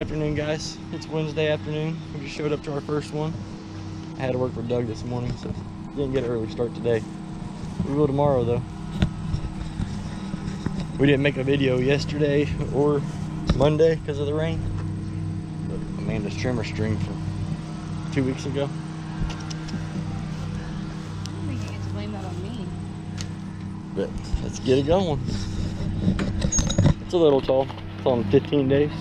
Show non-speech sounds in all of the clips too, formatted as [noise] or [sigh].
Afternoon, guys. It's Wednesday afternoon. We just showed up to our first one. I had to work for Doug this morning, so didn't get an early start today. We will tomorrow, though. We didn't make a video yesterday or Monday because of the rain. But Amanda's trimmer string from two weeks ago. I don't think you get to blame that on me. But let's get it going. It's a little tall. It's on 15 days.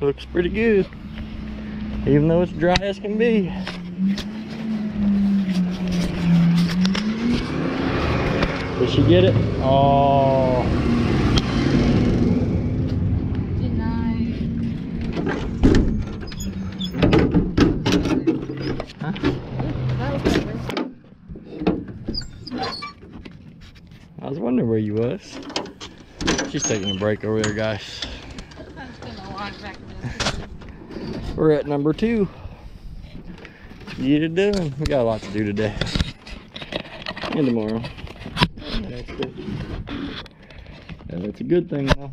Looks pretty good. Even though it's dry as can be. Did she get it? Oh. Huh? I was wondering where you was. She's taking a break over there, guys. That's been a lot back in this. We're at number two. Get it done. We got a lot to do today. And tomorrow. Yeah, that's a good thing though.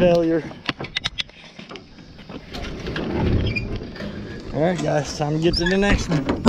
Failure. All right, guys, time to get to the next one.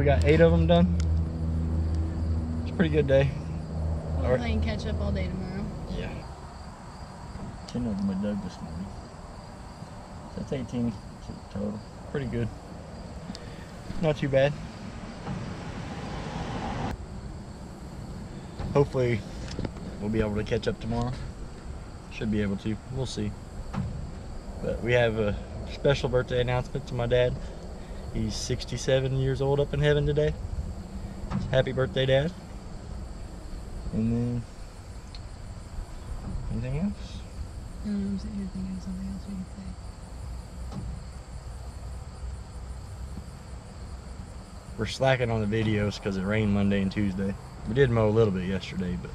We got eight of them done. It's a pretty good day. We'll Alright. play and catch up all day tomorrow. Yeah. 10 of them we dug this morning. So that's 18 total. Pretty good. Not too bad. Hopefully we'll be able to catch up tomorrow. Should be able to. We'll see. But we have a special birthday announcement to my dad. He's 67 years old up in heaven today. Happy birthday, Dad. And then anything else? I I'm sitting here thinking of something else we can say. We're slacking on the videos because it rained Monday and Tuesday. We did mow a little bit yesterday, but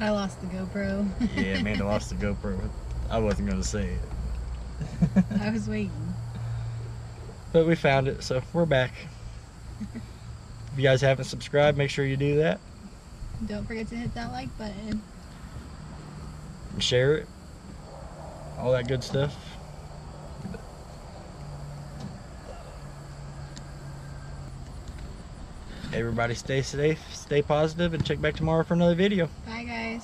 I lost the GoPro. yeah, Amanda lost the [laughs] GoPro. I wasn't gonna say it, I was waiting. but we found it, so we're back. if you guys haven't subscribed, make sure you do that Don't forget to hit that like button. and share it. All that good stuff. Everybody stay safe, stay positive, and check back tomorrow for another video. Bye.